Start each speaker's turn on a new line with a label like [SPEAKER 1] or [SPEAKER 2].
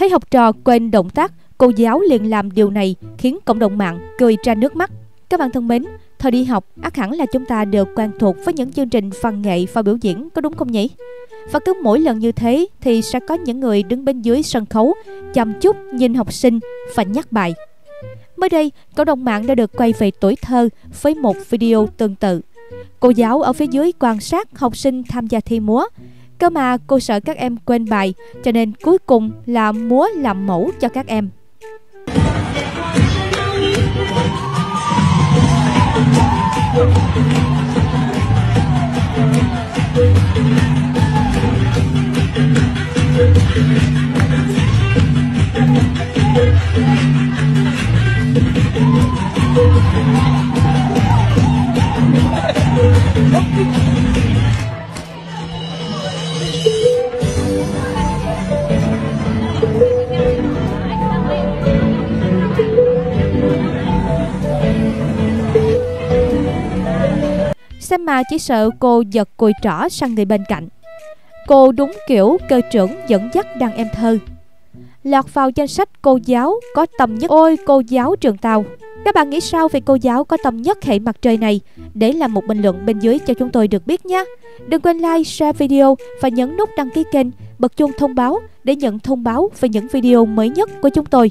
[SPEAKER 1] Thấy học trò quên động tác, cô giáo liền làm điều này khiến cộng đồng mạng cười ra nước mắt. Các bạn thân mến, thời đi học ác hẳn là chúng ta đều quen thuộc với những chương trình văn nghệ và biểu diễn có đúng không nhỉ? Và cứ mỗi lần như thế thì sẽ có những người đứng bên dưới sân khấu chăm chút nhìn học sinh và nhắc bài. Mới đây, cộng đồng mạng đã được quay về tuổi thơ với một video tương tự. Cô giáo ở phía dưới quan sát học sinh tham gia thi múa. Cơ mà cô sợ các em quên bài, cho nên cuối cùng là múa làm mẫu cho các em. Xem xem mà chỉ sợ cô giật cùi trỏ sang người bên cạnh. Cô đúng kiểu cơ trưởng dẫn dắt đàn em thơ. Lọt vào danh sách cô giáo có tầm nhất. Ôi cô giáo trường tàu. Các bạn nghĩ sao về cô giáo có tầm nhất hệ mặt trời này? Để làm một bình luận bên dưới cho chúng tôi được biết nhé. Đừng quên like, share video và nhấn nút đăng ký kênh, bật chuông thông báo để nhận thông báo về những video mới nhất của chúng tôi.